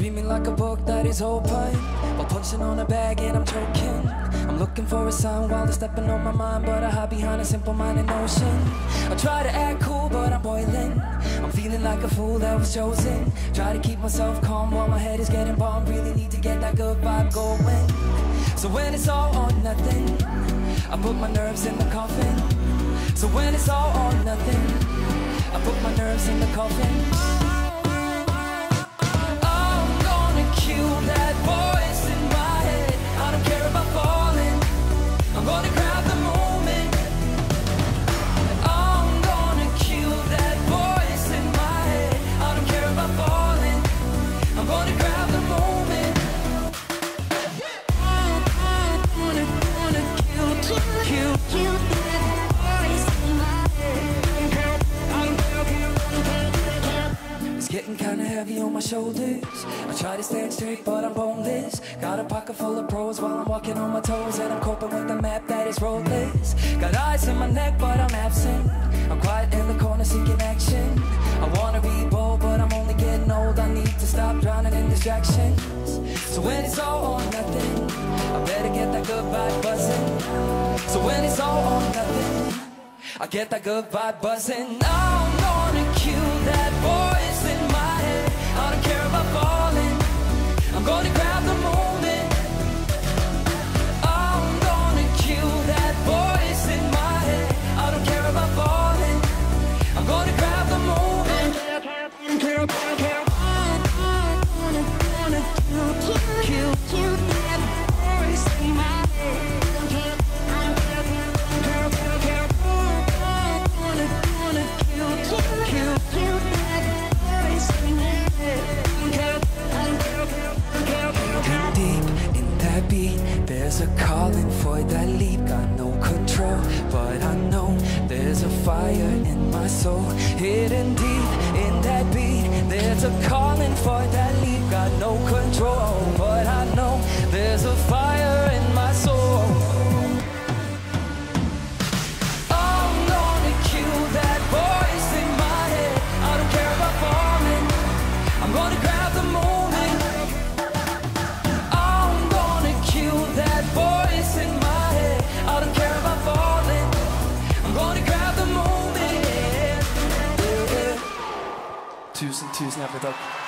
reading like a book that is open. While punching on a bag and I'm choking. I'm looking for a sign while they're stepping on my mind, but I hide behind a simple minded notion. I try to act cool, but I'm boiling. I'm feeling like a fool that was chosen. Try to keep myself calm while my head is getting bombed. Really need to get that good vibe going. So when it's all or nothing, I put my nerves in the coffin. So when it's all or nothing, I put my nerves in the coffin. Getting kinda heavy on my shoulders. I try to stand straight, but I'm boneless. Got a pocket full of pros while I'm walking on my toes, and I'm coping with a map that is roadless. Got eyes in my neck, but I'm absent. I'm quiet in the corner seeking action. I wanna be bold, but I'm only getting old. I need to stop drowning in distractions. So when it's all or nothing, I better get that good vibe buzzing. So when it's all or nothing, I get that good vibe buzzing. I'm There's a calling for that leap. Got no control, but I know there's a fire in my soul. Hidden deep There's a calling for that leap. Got no control, but I know there's a fire Tusen, tusen hjertelig takk.